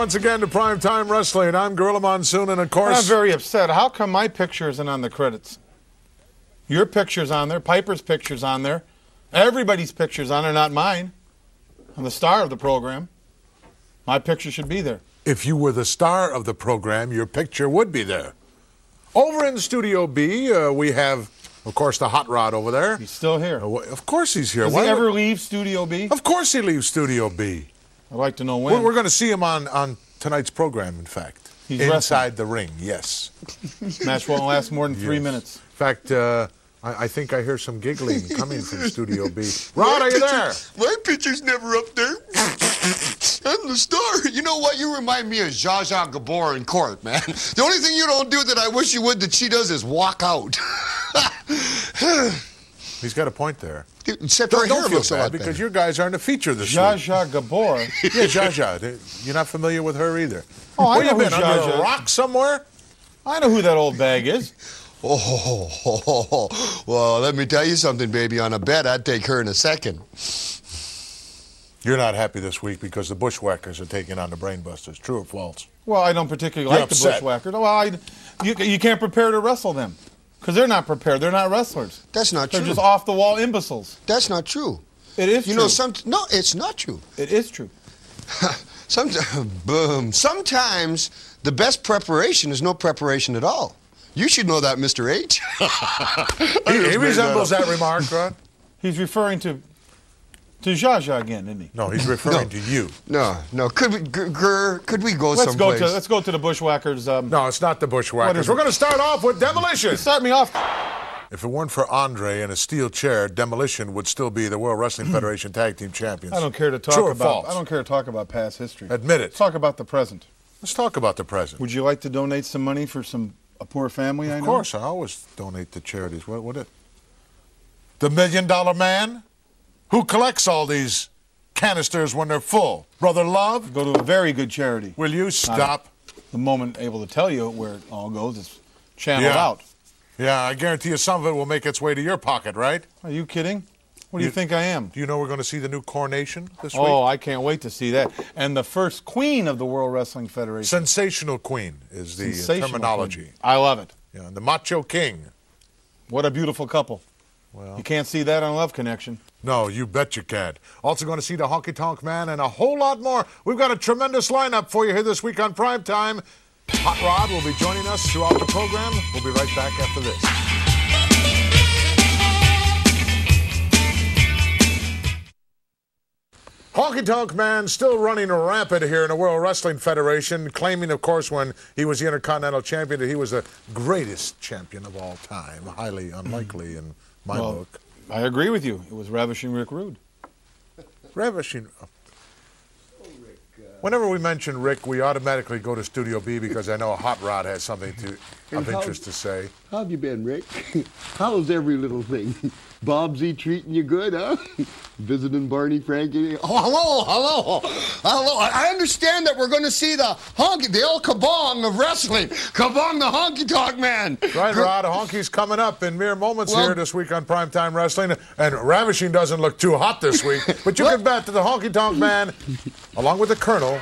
once again to Primetime Wrestling. I'm Gorilla Monsoon, and of course. I'm very upset. How come my picture isn't on the credits? Your picture's on there. Piper's picture's on there. Everybody's picture's on there, not mine. I'm the star of the program. My picture should be there. if you were the star of the program, your picture would be there. Over in Studio B, uh, we have, of course, the hot rod over there. He's still here. Uh, Of course, he's here. Does Why he ever would- leave Studio B? Of course, he leaves Studio B. I'd like to know We're, when. we're going to see him on, on tonight's program. In fact, He's inside the ring. Yes. Match won't last more than three Yes. minutes. In fact, uh, I, I think I hear some giggling coming from Studio B. Rod, are you there? My picture's never up there. I'm the star. You know what? You remind me of Zsa Zsa Gabor in court, man. The only thing you don't do that I wish you would that she does is walk out. He's got a point there. Except her Don't, don't feel looks bad because better. your guys aren't a feature this Zsa week. Zsa Gabor. Yeah, Zsa Zsa. You're not familiar with her either. Oh, I Where you know who been? Under Zsa a Zsa- rock somewhere? I know who that old bag is. Oh, well, let me tell you something, baby. On a bet, I'd take her in a second. You're not happy this week because the Bushwhackers are taking on the Brainbusters. True or false? Well, I don't particularly You're like the upset. Bushwhackers. Well, I, you, you can't prepare to wrestle them because they're not prepared. They're not wrestlers. That's not true. They're just off the wall imbeciles. That's not true. It is You true. know, some no, it's not true. it is true. Some, boom. Sometimes the best preparation is no preparation at all. You should know that, Mr. H. He, he resembles that remark, Rod. He's referring to to Zsa Zsa again, isn't he? No, he's referring to you. No, no. Could we, gr- gr- could we go Let's someplace? go to let's go to the Bushwhackers. Um, No, it's not the Bushwhackers. We're going to start off with Demolition. Start me off. If it weren't for Andre and a steel chair, Demolition would still be the World Wrestling Federation Tag Team Champions. I don't care to talk True or about. false? I don't care to talk about past history. Admit it. Let's talk about the present. Let's talk about the present. Would you like to donate some money for some a poor family? I know. Of course, I always donate to charities. What would it? The Million Dollar Man, who collects all these canisters when they're full. Brother Love, Go to a very good charity. will you stop? The moment able to tell you where it all goes, it's channeled Yeah. out. Yeah, I guarantee you some of it will make its way to your pocket, right? Are you kidding? What do you, You- think I am? Do you know we're going to see the new coronation this Oh, week? Oh, I can't wait to see that. And the first queen of the World Wrestling Federation. Sensational Queen is the Sensational terminology. queen. I love it. Yeah, and the Macho King. What a beautiful couple. Well, You can't see that on Love Connection. no, you bet you can't. Also going to see the Honky Tonk Man and a whole lot more. We've got a tremendous lineup for you here this week on Prime Time. Hot Rod will be joining us throughout the program. We'll be right back after this. Honky Tonk Man still running rampant here in the World Wrestling Federation, claiming, of course, when he was the Intercontinental Champion, that he was the greatest champion of all time. Highly unlikely in my Well, book. I agree with you. It was Ravishing Rick Rude. Ravishing. Uh, whenever we mention Rick, we automatically go to Studio B because I know a Hot Rod has something to, of interest to say. How have you been, Rick? How's every little thing? Bobsy treating you good, huh? Visiting Barney Frankie? Oh, hello, hello, hello. I understand that we're going to see the honky, the El Kabong of wrestling. Kabong the honky tonk man. Right, Rod. Honky's coming up in mere moments Well- here this week on Primetime Wrestling. And Ravishing doesn't look too hot this week. But you can bet that the Honky Tonk Man, along with the Colonel,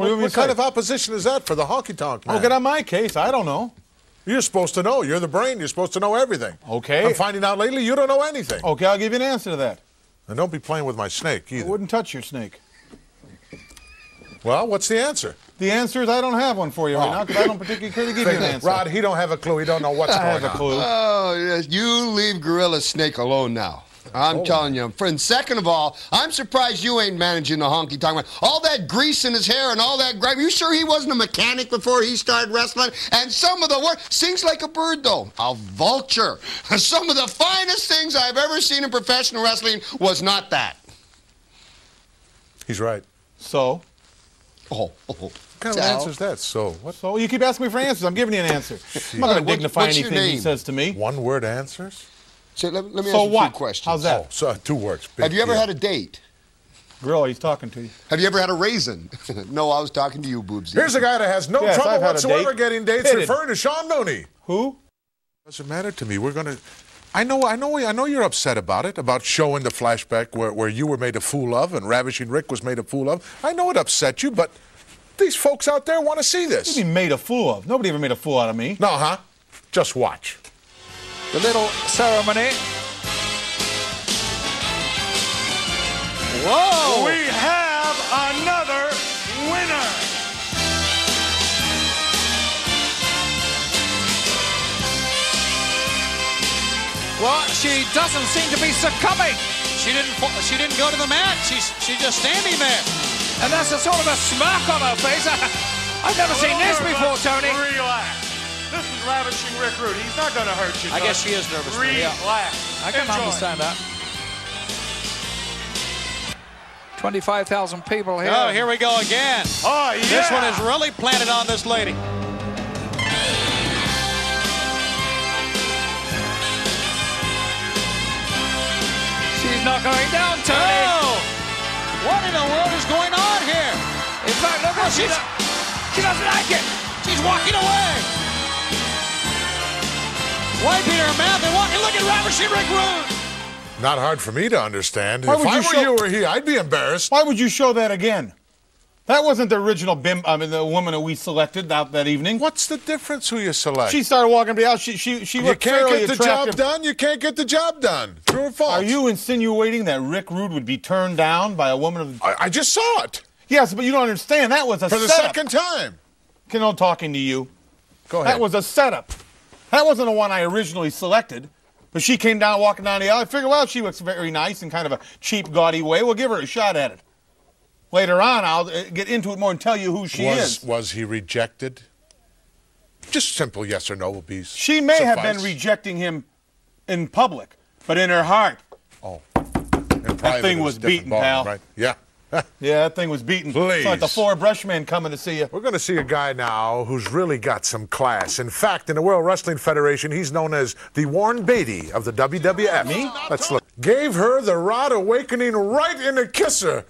What, do you what, want me to kind of opposition is that for the Honky Tonk Man? Oh, get on my case. I don't know. You're supposed to know. You're the brain. You're supposed to know everything. Okay. I'm finding out lately you don't know anything. Okay, I'll give you an answer to that. And don't be playing with my snake either. I wouldn't touch your snake. Well, what's the answer? The answer is I don't have one for you right Oh. now because I don't particularly care to give you an answer. Rod, he don't have a clue. He don't know what's I going have a on. clue. Oh, yes. You leave Gorilla Snake alone now. I'm Oh. telling you, friend. Second of all, I'm surprised you ain't managing the honky tonk man. All that grease in his hair and all that grime. You sure he wasn't a mechanic before he started wrestling? And some of the work sings like a bird, though. A vulture. Some of the finest things I've ever seen in professional wrestling was not that. He's right. So, oh, oh, oh. What kind of Sal. answer is that? So, what? so you keep asking me for answers. I'm giving you an answer. I'm not going to dignify what's anything he says to me. One word answers? So let, let me So ask you what? a few questions. How's that? Oh, so two words. Big Have you ever deal. had a date? Girl, he's talking to you. Have you ever had a raisin? no, I was talking to you, boobs. Here's a guy that has no Yes, trouble I've had a whatsoever date. getting dates, Hit referring to Sean Mooney. Who? Doesn't matter to me. We're going to I know, I know, I know you're upset about it, about showing the flashback where, where you were made a fool of and Ravishing Rick was made a fool of. I know it upset you, but these folks out there want to see this. He made a fool of. Nobody ever made a fool out of me. No, huh? Just watch. The little ceremony. Whoa! We have another winner. Well, she doesn't seem to be succumbing. She didn't. She didn't go to the mat. She's she's just standing there, and that's a sort of a smirk on her face. I've never seen this before, Tony. Relax. This ravishing Rick Rude. He's not going to hurt you. I guess Tony. she is nervous. Relax. Yeah. I can Enjoy. understand that. 25,000 people here. Oh, here we go again. Oh, yeah. This one is really planted on this lady. She's not going down, Tony. Oh! What in the world is going on here? In fact, look at she's, she doesn't like it. She's walking away. Wiping her mouth and walking. Look at Ravishing Rick Rude. Not hard for me to understand. Why if would I you were show- you or he, I'd be embarrassed. Why would you show that again? That wasn't the original bim. I mean, the woman that we selected out that evening. What's the difference who you select? She started walking up out. aisle. She she she you can't get the job done. You can't get the job done. True or false? Are you insinuating that Rick Rude would be turned down by a woman of? I, I just saw it Yes, but you don't understand. That was a for the setup. second time. Can I'm talking to you. Go ahead. That was a setup. That wasn't the one I originally selected. But she came down walking down the aisle. I figured, well, she looks very nice in kind of a cheap, gaudy way. We'll give her a shot at it. Later on, I'll uh, get into it more and tell you who she was is. was he rejected? Just simple yes or no will be. She may have been rejecting him in public, but in her heart, Oh, private, thing it was beaten, pal. Right? Yeah. yeah, that thing was beaten. It's like the four brushmen coming to see you. We're going to see a guy now who's really got some class. In fact, in the World Wrestling Federation, he's known as the Warren Beatty of the WWF. Me? Let's look. Gave her the Rod Awakening right in the kisser.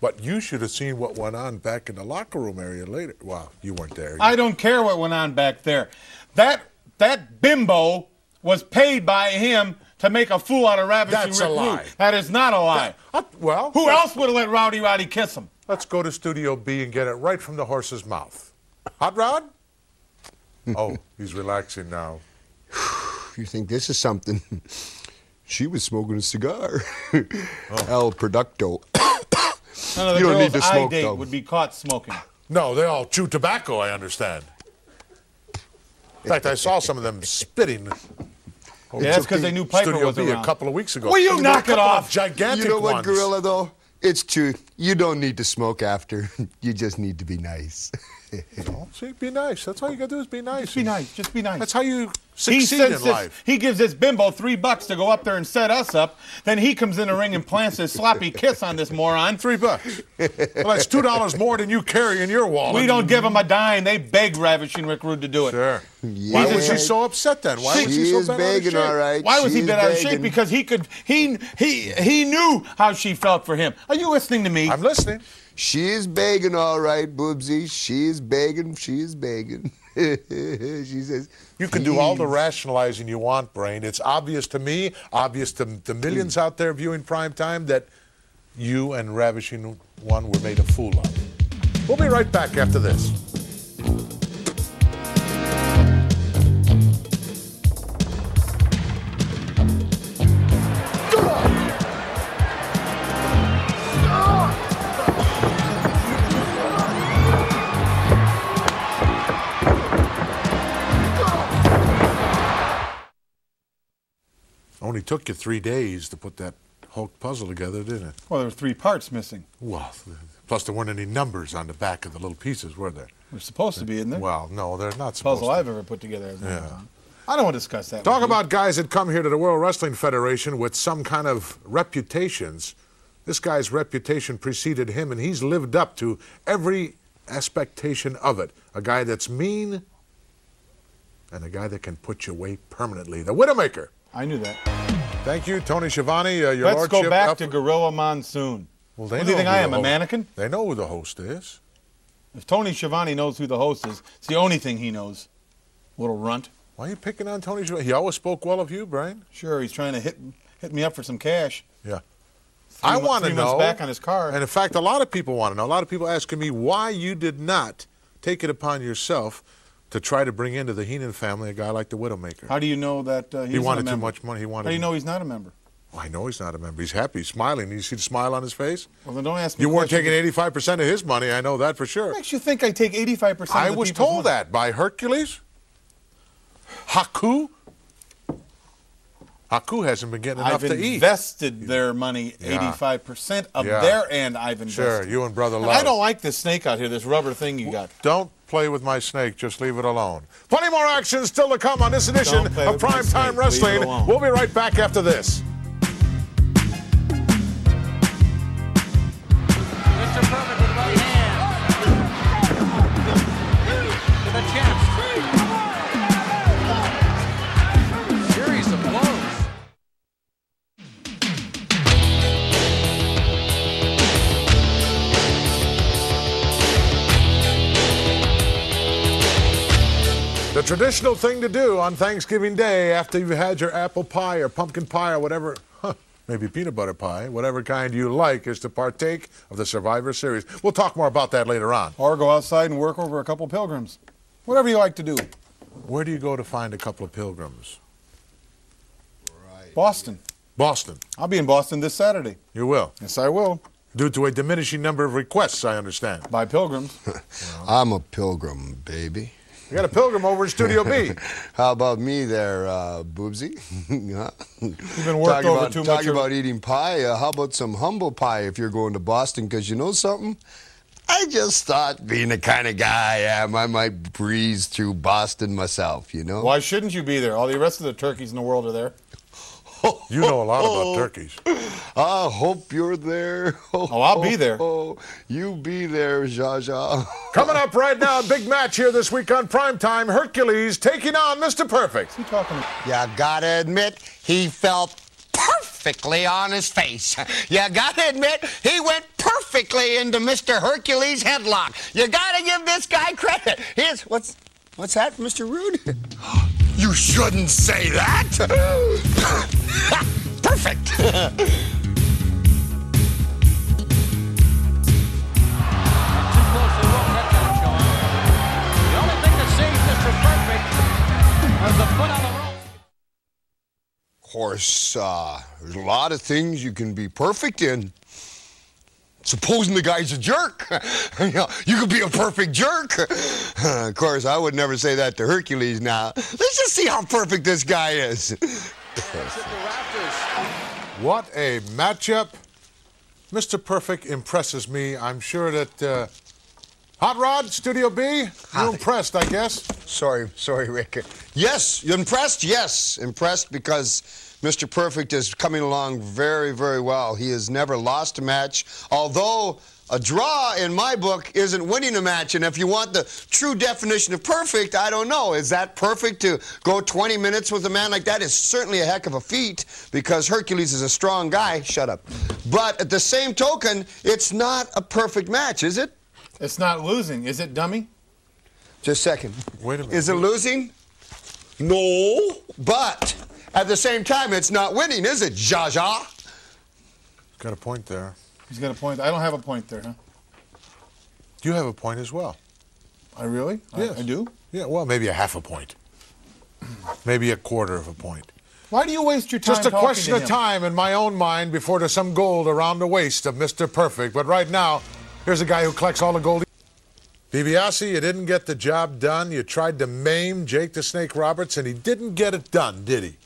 But you should have seen what went on back in the locker room area later. Well, you weren't there. I don't care what went on back there. That that bimbo was paid by him to make a fool out of Ravishing That's a lie. Rude. That is not a lie. Uh, well, Who else would have let Rowdy Roddy kiss him? Let's go to Studio B and get it right from the horse's mouth. Hot Rod? oh, he's relaxing now. You think this is something? She was smoking a cigar. Oh. El Producto. None of the You don't need to I smoke, date though. would be caught smoking. No, they all chew tobacco, I understand. In fact, I saw some of them spitting. Yeah, that's because they knew Piper Studio was B around. a couple of weeks ago. Will you There were knock it off? Of gigantic You know what, ones. Gorilla, though? It's true. You don't need to smoke after. You just need to be nice. See, be nice. That's all you got to do is be nice. Just be nice. Just be nice. That's how you he succeed sends in this, life. he gives this bimbo three bucks to go up there and set us up. Then he comes in the ring and plants his sloppy kiss on this moron. Three bucks. well, that's two dollars more than you carry in your wallet. We don't give him a dime. They beg Ravishing Rick Rude to do it. Sure. Yeah. Why was he so upset then? Why was She he so is bent out of begging, shape? all right. Why was he She's bent out of shape? Because he could. He he he knew how she felt for him. Are you listening to me? I'm listening. She is begging, all right, Boobsy. She is begging. She is begging. she says, You can do all the rationalizing you want, Brain. It's obvious to me, obvious to the millions out there viewing prime time that you and Ravishing One were made a fool of. We'll be right back after this. Only took you three days to put that Hulk puzzle together, didn't it? Well, there were three parts missing. Well, plus there weren't any numbers on the back of the little pieces, were there? We're supposed to be, isn't there? Well, no, they're not supposed Puzzle to. I've ever put together. Yeah. I don't want to discuss that. Talk about guys that come here to the World Wrestling Federation with some kind of reputations. This guy's reputation preceded him, and he's lived up to every expectation of it. A guy that's mean, and a guy that can put you away permanently. The Widowmaker. I knew that. Thank you, Tony Schiavone. Uh, your Let's lordship. go back to Gorilla Monsoon. Well, they what do you think I am, a mannequin? They know who the host is. If Tony Schiavone knows who the host is, it's the only thing he knows. Little runt. Why are you picking on Tony Schiavone? He always spoke well of you, Brian. Sure, he's trying to hit hit me up for some cash. Yeah. Three I want to know. back on his car. And in fact, a lot of people want to know. A lot of people asking me why you did not take it upon yourself to try to bring into the Heenan family a guy like the Widowmaker. How do you know that uh, he's he wanted too much money. He wanted. How do you know he's not a member? Well, I know he's not a member. He's happy. He's smiling. You see the smile on his face? Well, then don't ask me. You weren't taking 85% of his money. I know that for sure. What makes you think I take 85 percent? I was told that by Hercules. Haku. Haku hasn't been getting enough I've to eat. invested their money, Yeah. 85 percent of Yeah. their end. I've invested. Sure, you and Brother And Love. I don't like this snake out here. This rubber thing you got. Don't play with my snake. Just leave it alone. Plenty more action still to come on this edition of with my Prime. Time Wrestling. We'll be right back after this. Traditional thing to do on Thanksgiving Day after you've had your apple pie or pumpkin pie or whatever, huh, maybe peanut butter pie, whatever kind you like, is to partake of the Survivor Series. We'll talk more about that later on. Or go outside and work over a couple pilgrims. Whatever you like to do. Where do you go to find a couple of pilgrims? Boston. Boston. I'll be in Boston this Saturday. You will. Yes, I will. Due to a diminishing number of requests, I understand. By pilgrims. I'm a pilgrim, baby. We got a pilgrim over in Studio B. How about me there, uh, Boobsy? You've been worked Talk over about, too much. about eating pie. Uh, how about some humble pie if you're going to Boston? Because you know something? I just thought, being the kind of guy I am, I might breeze through Boston myself, you know? Why shouldn't you be there? All the rest of the turkeys in the world are there. You know a lot about turkeys. I hope you're there. Oh, I'll be there. Oh, you be there, Zsa Zsa. Coming up right now, a big match here this week on Primetime. Hercules taking on Mr. Perfect. You talking? You gotta admit, he felt perfectly on his face. You gotta admit, he went perfectly into Mr. Hercules' headlock. You gotta give this guy credit. Here's what's what's that, Mr. Rude? You shouldn't say that. Perfect. Too close to the rope. That got Sean. The only thing that saves Mr. Perfect was the foot on the rope. Of course, uh, there's a lot of things you can be perfect in. Supposing the guy's a jerk. you, know, you could be a perfect jerk. of course, I would never say that to Hercules now. Let's just see how perfect this guy is. What a matchup. Mr. Perfect impresses me. I'm sure that. Uh, Hot Rod, Studio B, you're impressed, I guess. sorry, sorry, Rick. Yes, you're impressed? Yes, impressed because Mr. Perfect is coming along very, very well. He has never lost a match, although a draw in my book isn't winning a match. And if you want the true definition of perfect, I don't know. Is that perfect to go 20 minutes with a man like that? Is certainly a heck of a feat because Hercules is a strong guy. Shut up. But at the same token, it's not a perfect match, is it? It's not losing, is it, dummy? Just a second. Wait a minute. Is it losing? No. But at the same time, it's not winning, is it, Zsa Zsa? Got a point there. He's got a point. I don't have a point there, huh? You have a point as well. I really? I- Yes. I do? Yeah, well, maybe a half a point. Maybe a quarter of a point. Why do you waste your time Just a talking question to of time in my own mind before there's some gold around the waist of Mr. Perfect. But right now, here's a guy who collects all the gold. DiBiase, you didn't get the job done. You tried to maim Jake the Snake Roberts, and he didn't get it done, did he?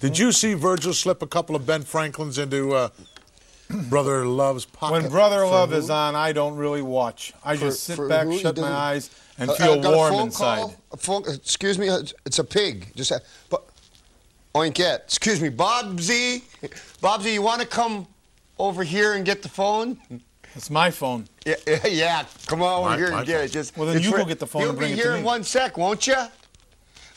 Did you see Virgil slip a couple of Ben Franklins into uh, Brother Love's pocket? When Brother For Love who? is on, I don't really watch. I just sit back, who? shut my eyes, and Uh, feel I got a warm phone inside. Call, a phone, excuse me, uh, it's a pig. Just a, but, Oinkette. Excuse me, Bob Z. Bob Z, you want to come over here and get the phone? It's my phone. Yeah, yeah, yeah. Come on over My- here my and get it. Just Well, then you for- go get the phone You'll and bring be it to here in one sec, won't you?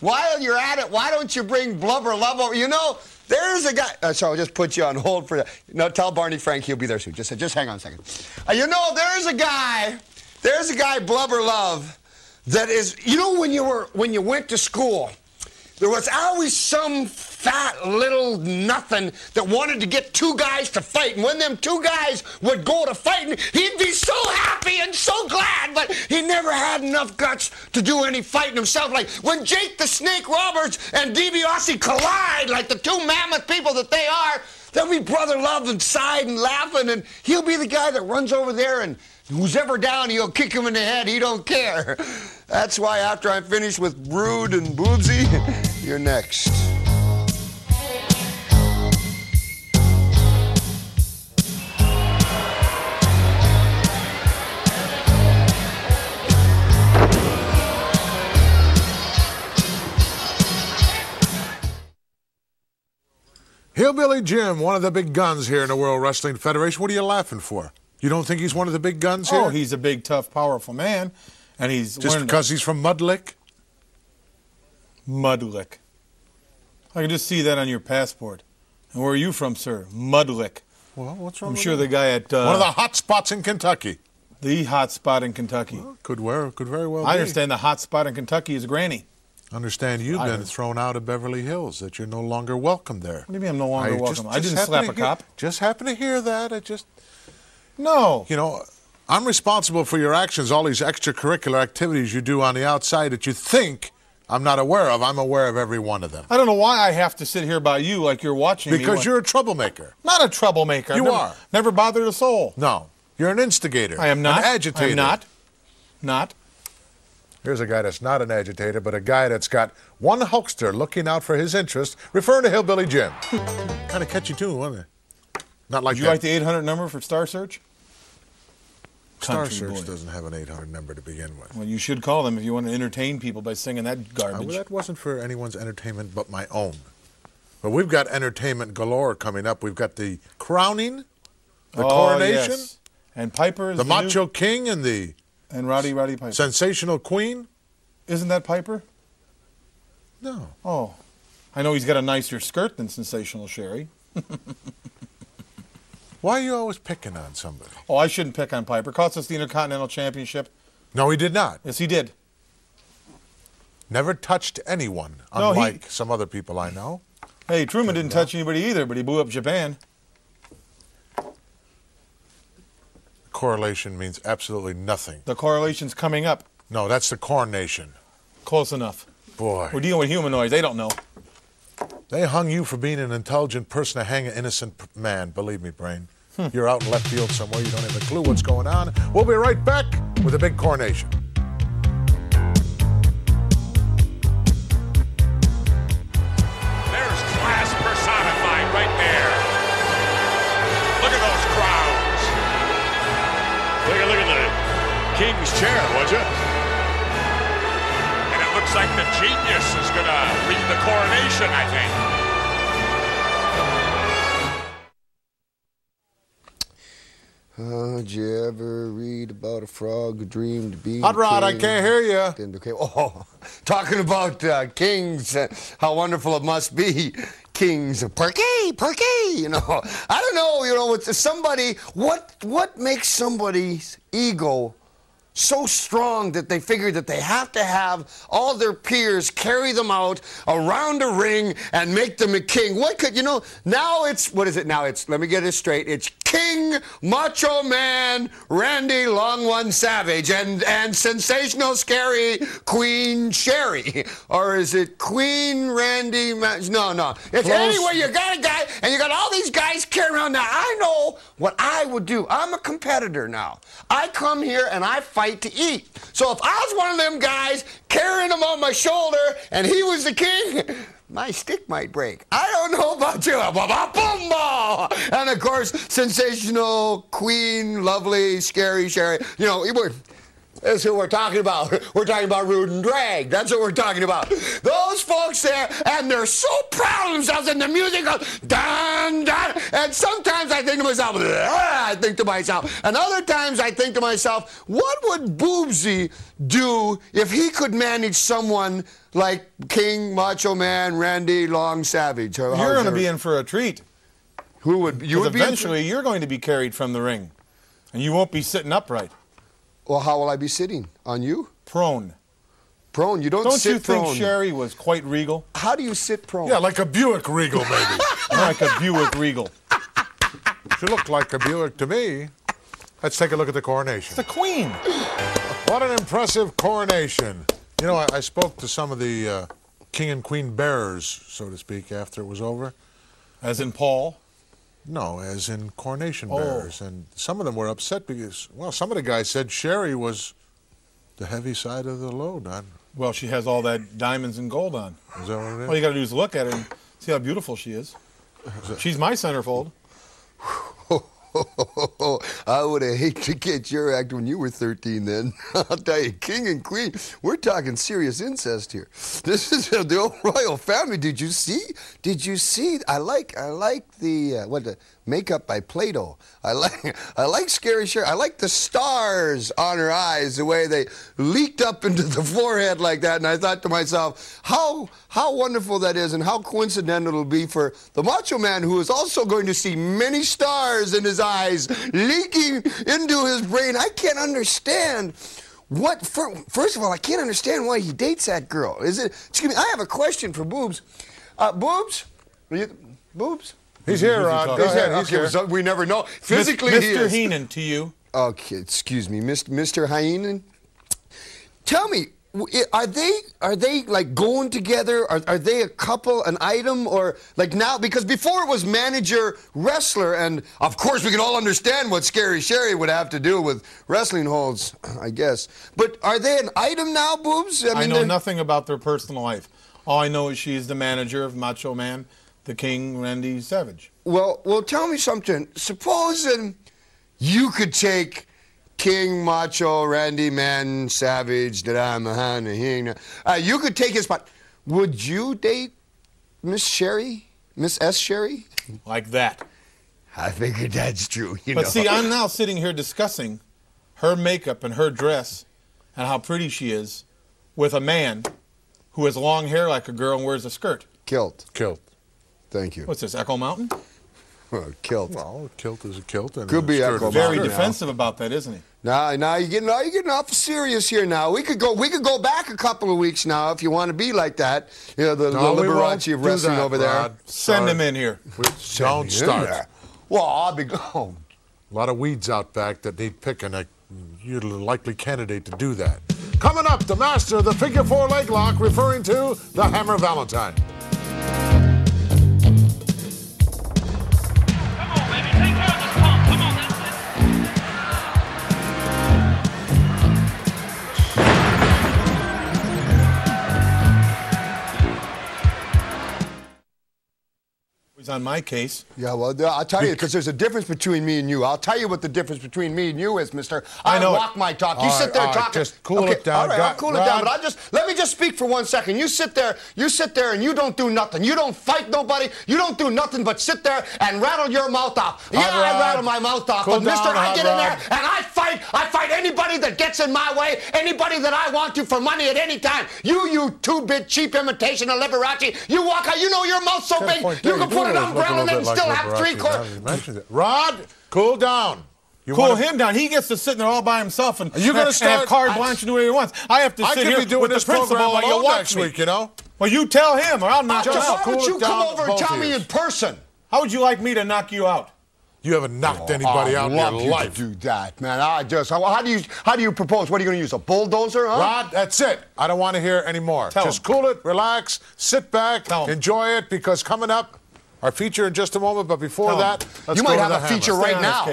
While you're at it, why don't you bring Blubber Love over? You know, there's a guy. Uh, so I'll just put you on hold for that. No, tell Barney Frank he'll be there soon. Just, just hang on a second. Uh, you know, there's a guy. There's a guy, Blubber Love, that is, you know, when you were when you went to school, there was always some fat little nothing that wanted to get two guys to fight. And when them two guys would go to fighting, he'd be so happy and so glad, but he never had enough guts to do any fighting himself. Like when Jake the Snake Roberts and DiBiase collide like the two mammoth people that they are, they'll be brother love inside and laughing, and he'll be the guy that runs over there and who's ever down, he'll kick him in the head. He don't care. That's why after I'm finished with Rude and Boobsy, you're next. Hillbilly Jim, one of the big guns here in the World Wrestling Federation. What are you laughing for? You don't think he's one of the big guns here? Oh, he's a big, tough, powerful man, and he's Just one of the- because he's from Mudlick? Mudlick. I can just see that on your passport. And where are you from, sir? Mudlick. Well, what's wrong I'm sure that? the guy at uh, One of the hot spots in Kentucky. the hot spot in Kentucky. Could wear, could very well I be. understand the hot spot in Kentucky is Granny. Understand you've been thrown out of Beverly Hills, that you're no longer welcome there. What do you mean I'm no longer I welcome? just- I just didn't slap a hear- cop. Just happen to hear that. I just, No. you know, I'm responsible for your actions, all these extracurricular activities you do on the outside that you think I'm not aware of. I'm aware of every one of them. I don't know why I have to sit here by you like you're watching me. Because you're a troublemaker. not a troublemaker. You never, are. Never bothered a soul. No, you're an instigator. I am not. An agitator. I am not. Not. Here's a guy that's not an agitator, but a guy that's got one Hulkster looking out for his interest, referring to Hillbilly Jim. kind of catchy tune, wasn't it? Not like Would you that. like the 800 number for Star Search? Star Country Search boy. doesn't have an 800 number to begin with. Well, you should call them if you want to entertain people by singing that Uh, garbage. well, that wasn't for anyone's entertainment but my own. But we've got entertainment galore coming up. We've got the crowning, the Oh, coronation, yes. And Piper is the the, Macho new, King, and the and Roddy Roddy Piper. sensational Queen. Isn't that Piper? No. Oh, I know he's got a nicer skirt than Sensational Sherry. Why are you always picking on somebody? Oh, I shouldn't pick on Piper. Cost us the Intercontinental Championship. No, he did not. Yes, he did. Never touched anyone, No, he- unlike some other people I know. Hey, Truman didn't touch anybody either, but he blew up Japan. Correlation means absolutely nothing. The correlation's coming up. No, that's the coronation. Close enough. Boy, We're dealing with humanoids. They don't know. they hung you for being an intelligent person to hang an innocent p- man. Believe me, Brain. Hmm. You're out in left field somewhere. You don't have a clue what's going on. We'll be right back with a big coronation. King's chair, would you? And it looks like the genius is gonna read the coronation, I think. Oh, did you ever read about a frog who dreamed of being Hot Rod, I can't hear you. Then became, oh, talking about uh, kings, uh, how wonderful it must be. Kings, perky, perky, you know. I don't know, you know, it's somebody, what, what makes somebody's ego so strong that they figure that they have to have all their peers carry them out around a ring and make them a king. What could, you know, now it's, what is it now? It's, let me get this straight. It's King Macho Man Randy Long One Savage and, and sensational scary Queen Sherry. Or is it Queen Randy? Ma- no, no. It's Close. anyway, you got a guy and you got all these guys carrying around. Now, I know what I would do. I'm a competitor now. I come here and I fight to eat. So if I was one of them guys carrying him on my shoulder and he was the king, my stick might break. I don't know about you. And of course, sensational, queen, lovely, scary, Sherry. You know, we're, that's who we're talking about. We're talking about Rude and Drag. That's what we're talking about. Those folks there, and they're so proud of themselves, and the music goes dun dun. And sometimes I think to myself, "Ah," I think to myself, and other times I think to myself, what would Boobsy do if he could manage someone like King Macho Man Randy Long Savage? You're going to be in for a treat. Who would you would be in for- eventually, you're going to be carried from the ring, and you won't be sitting upright, Well, how will I be sitting on you? prone. Prone. You don't, sit. Don't sit you think prone. Sherry was quite regal? How do you sit prone? Yeah, like a Buick Regal, maybe. like a Buick Regal. she looked like a Buick to me. Let's take a look at the coronation. The Queen. What an impressive coronation. You know, I, I spoke to some of the uh, king and queen bearers, so to speak, after it was over. As in Paul. No, as in coronation Oh. bearers. And some of them were upset because, well, some of the guys said Sherry was the heavy side of the load. Well, she has all that diamonds and gold on. is that what it is? All you got to do is look at her and see how beautiful she is. She's my centerfold. I would have hated to get your act when you were 13 then. I'll tell you, king and queen, we're talking serious incest here. This is the old royal family. Did you see? Did you see? I like I like the uh, what the makeup by Plato. I like I like Scary Sherry. I like the stars on her eyes, the way they leaked up into the forehead like that. And I thought to myself, how how wonderful that is, and how coincidental it'll be for the Macho Man, who is also going to see many stars in his eyes leaking into his brain. I can't understand. What? fir- First of all, I can't understand why he dates that girl. Is it? Excuse me. I have a question for Boobs. Uh, Boobs, Are you- Boobs. He's here, Who's Rod. talking Go to? ahead. He's Okay, here. we never know. Physically, Mr. he is. Heenan to you. Okay, excuse me, Mr. Mr. Hyenan. Tell me, w- i- are they are they like going together? Are, are they a couple, an item, or like now? Because before it was manager wrestler, and of course we can all understand what Scary Sherry would have to do with wrestling holds, I guess. But are they an item now, boobs? I know they're- nothing about their personal life. All I know is she's the manager of Macho Man, the King Randy Savage. Well, well, tell me something. Supposing you could take King Macho Randy Man Savage that I'm a hana uh, you could take his spot. Would you date Miss Sherry, Miss S. Sherry? Like that. I figured that's true. You But know. see, I'm now sitting here discussing her makeup and her dress and how pretty she is with a man who has long hair like a girl and wears a skirt. kilt. Kilt. Thank you. What's this, Echo Mountain? Uh, kilt. Well, a kilt is a kilt. And Could a be skirt Echo is a Very Mountain. defensive about that, isn't he? Now, now you're getting, now you're getting awful serious here. Now we could go, we could go back a couple of weeks now if you want to be like that. You know, the, No, the Liberace of wrestling that, over there. Rod. Send Sorry. him in here. We don't start. there. Well, I'll be. Oh, A lot of weeds out back that need picking. A, you're the likely candidate to do that. Coming up, the master of the figure four leg lock, referring to the Hammer Valentine. On my case. Yeah, well, I'll tell you, because there's a difference between me and you. I'll tell you what the difference between me and you is, mister. I, I know walk my talk. You All sit there all right, talking. just cool okay, it down. All right, I'll cool it down. But I just let me just speak for one second. You sit there, you sit there, and you don't do nothing. You don't fight nobody. You don't do nothing but sit there and rattle your mouth off. Yeah, Hot I rattle my mouth off, Cool but mister, down, I Hot get in there and I fight. I fight anybody that gets in my way, anybody that I want to for money at any time. You, you two-bit cheap imitation of Liberace. You walk out. You know your mouth so big, Point you can put it look on a ground little and still like have three quarters. that you mentioned it. Rod, cool down. You Cool wanna- him down. He gets to sit there all by himself and, Are you gonna and- and have start- carte I- blanche and do whatever he wants. I have to I sit here doing with this the principal program while you watch next me. week, you know? Well, you tell him, or I'll knock Just you why out. don't cool you come over and tell me in person? How would you like me to knock you out? You haven't knocked oh, anybody I'd out in love your you life. to do that, man. I just how, how do you how do you propose? What are you going to use? A bulldozer, huh? Rod, that's it. I don't want to hear any more. Tell Just him. cool it, relax, sit back, Tell him. enjoy it, because coming up, our feature in just a moment. But before Tell that, let's You might to have the a feature hammer. Right on now.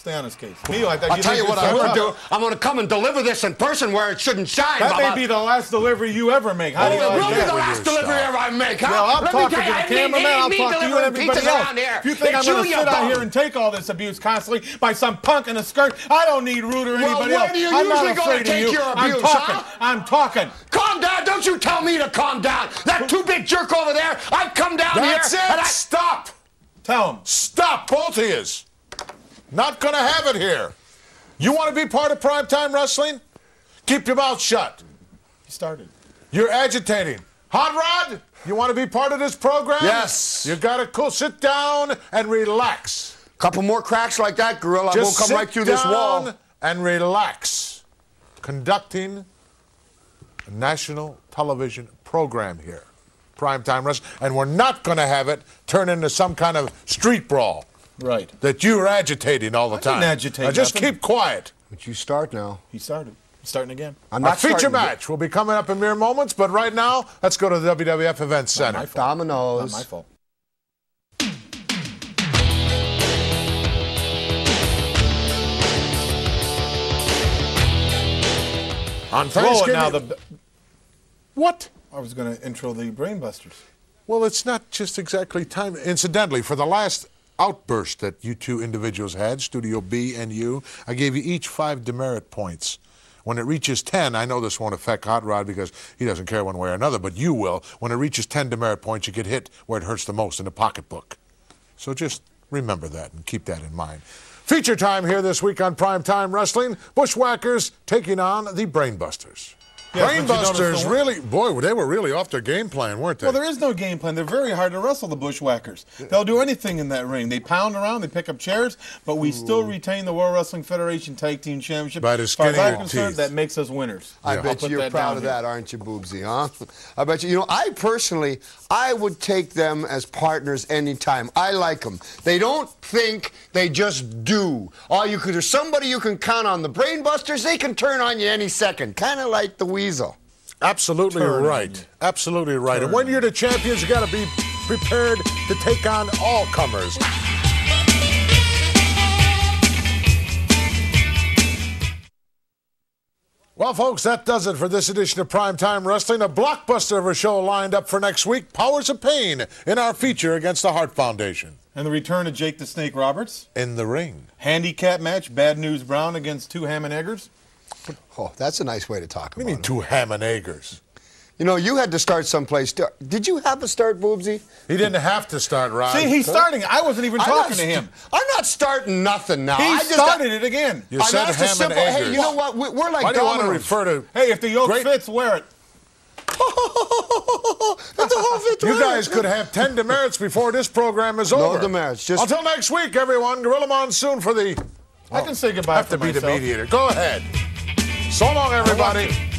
His case. Stay on his case. Me, like. I'll you tell you what I'm going to do. I'm going to come and deliver this in person where it shouldn't shine. That may be the last delivery you ever make. How Oh, do you oh, it like will be the last delivery ever I make, huh? Well, I'm Let me talking tell to you, the it ain't cameraman. I'll ain't talk to you and everybody else. here. If you think It's I'm going to sit you out here and take all this abuse constantly by some punk in a skirt, I don't need Rude or Well, anybody where else. do you I'm not usually go to afraid of take you. your I'm talking. huh? I'm talking. Calm down. Don't you tell me to calm down. That two big jerk over there, I've come down That's here it. and I. Stop. Tell him. Stop, both of yous. Not going to have it here. You want to be part of primetime wrestling? Keep your mouth shut. He started. You're agitating. Hot Rod, you want to be part of this program? Yes. You got to cool. Sit down and relax. Couple more cracks like that, gorilla. I Just won't come sit right through this wall. down and relax. Conducting a national television program here, Primetime Wrestling, and we're not going to have it turn into some kind of street brawl Right. that you're agitating all the I didn't time. agitate Now just nothing. keep quiet. But you start now. He started. He's starting again. I'm Our not feature starting match will be coming up in mere moments, but right now, let's go to the WWF Events Center. my fault. Dominoes. Not my fault. On Throw it Thanksgiving, now. The what? I was going to intro the Brainbusters. Well, it's not just exactly time. Incidentally, for the last outburst that you two individuals had, Studio B and you, I gave you each five demerit points. When it reaches 10, I know this won't affect Hot Rod because he doesn't care one way or another, but you will. When it reaches 10 demerit points, you get hit where it hurts the most in the pocketbook. So just remember that and keep that in mind. Feature time here this week on Primetime Wrestling Bushwhackers taking on the Brainbusters. Yes, but you notice Brainbusters really, boy, they were really off their game plan, weren't they? Well, there is no game plan. They're very hard to wrestle, the Bushwhackers. They'll do anything in that ring. They pound around, they pick up chairs, but we still retain the World Wrestling Federation Tag Team Championship. By the As far as skin of I'm your concerned, teeth. that makes us winners. I I'll bet you you're proud of here. that, aren't you, Boobsy, huh? I bet you. You know, I personally, I would take them as partners anytime. I like them. They don't think, they just do. All you could, there's somebody you can count on. The Brainbusters, they can turn on you any second, kind of like the Weasel. Absolutely Turn right. Absolutely right. And when you're the champions, you got to be prepared to take on all comers. Well, folks, that does it for this edition of Primetime Wrestling. A blockbuster of a show lined up for next week Powers of Pain in our feature against the Hart Foundation. And the return of Jake the Snake Roberts. In the ring. Handicap match, Bad News Brown against two ham and eggers. Oh, that's a nice way to talk What about do you mean, it. two ham and eggers? You know, you had to start someplace. Did you have a start, Boobsy? He didn't have to start, Rod. See, he's starting. I wasn't even I'm talking not to him. I'm not starting nothing now. He I just started it again. You I said asked a ham and simple- hey, you know what? We- we're like Why do you want to refer to Hey, if the yoke Great- fits, wear it. It's a whole fifth You guys could have 10 demerits before this program is No over. demerits, just- Until next week, everyone. Gorilla Monsoon for the. I can say goodbye have for to be the mediator. Go ahead. So long, everybody.